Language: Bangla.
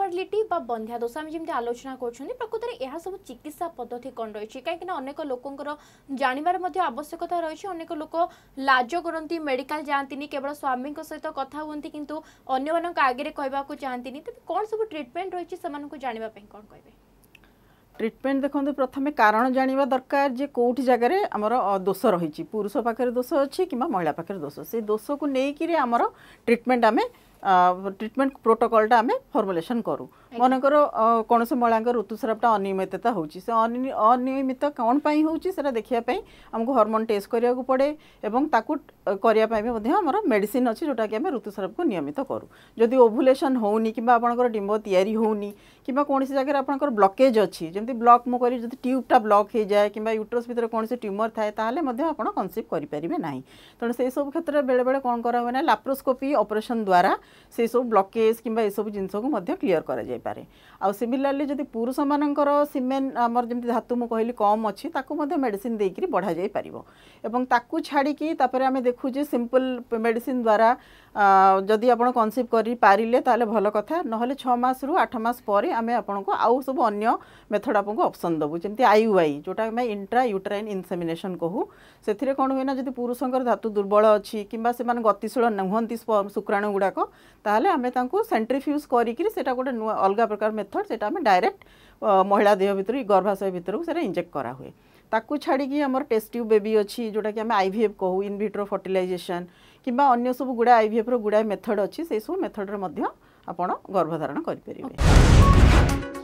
ইনফর্টিলিটি বা বন্ধ্যা দোষ আমি যেমন আলোচনা করছেন প্রকৃতরে এসব চিকিৎসা পদ্ধতি কণ রয়েছে কিনা অনেক লোকর জাণবার মধ্যে আবশ্যকতা রয়েছে অনেক লোক লাজ করতে মেডিকাল যাতে কেবল স্বামী সহিত কথা হুঁতি কিন্তু অন্য মানুষ আগে কহবাকে চাহিদা তবে কোণ সব ট্রিটমেন্ট রয়েছে সে জাঁয়া কণ কে ট্রিটমেন্ট দেখুন প্রথমে কারণ জাঁয়া দরকার যে কোটি জায়গায় আমার দোষ রয়েছে পুরুষ পাখে দোষ অ কিংবা মহিলা পাখে দোষ সেই দোষকে নেইকি আমার ট্রিটমেন্ট আমি ট্রিটমেন্ট প্রোটোকলটা আমি ফর্মুলেসন করু মনেকর কোণী মহিলাঙ্কর ঋতুস্রাবটা অনিয়মিততা হচ্ছে সে অনিয়মিত কোণ পাই হচ্ছে সেটা দেখা আমি হরমোন টেস্ট করা পড়ে এবং তাকে করা আমার মেডিসিন অছে যেটাকি আমি ঋতুস্রাবকে নিয়মিত করু যদি ওভুলেসন হোনি কিংবা আপনার ডিম্ব তৈরি হোনি কিংবা কোণী জায়গায় আপনার ব্লকেজ অছি যেমন ব্লক মু করি যদি টিউবটা ব্লক হয়ে যায় কিংবা ইউটরস ভিতরে কোণী টিউমর থাকে তাহলে আপনার কনসিভ করে পারে না তেমন সেই সব ক্ষেত্রে বেড়ে বেড়ে কোণ করা হয় না ল্যাপ্রোস্কোপি অপরেসন দ্বারা সেই সব ব্লকেজ কিংবা এসব জিনিসকে মধ্যে ক্লিয়ার করা যাইপরে আমিলারলি যদি পুরুষ মানকর সিমেন আমার যেমন ধাতু মু কহিলি কম অছি তাকু মধ্যে মেডিসিন দেইকি বড়া যাইপারিব এবং তাকু ছাড়িকি তারপরে আমি দেখু যে সিম্পল মেডিসিন দ্বারা যদি আপনার কনসিভ করে পারিলে তাহলে ভাল কথা নহলে ছ মাস রু আঠ মাস পরে আমি আপনার আউ সব অন্য মেথড আপনার অপসন দেবু যেমন আইওআই যেটা আমি ইন্ট্রা ইউট্রাইন ইনসেমিনেসন কহু সেথিরে কোণ হুয়ে না যদি পুরুষঙ্কর ধাতু দুর্বল অছি কিংবা সে গতিশীল নুহতি শুক্রাণু গুড়াক ताल आम सेट्रीफ्यूज कर अलग प्रकार मेथड से डायरेक्ट महिला देह भितर गर्भाशय भितर को इंजेक्ट कराए ताकू छाड़ी आमर टेस्ट्यूब बेबी अच्छी जोटा कि आम आई भी एफ कहू इनभिट्रो फर्टिलइेसन कि सब गुड़ा आई भी एफ रुड़ा मेथड अच्छी से सब मेथड्रे गर्भधारण करें